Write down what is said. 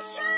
try.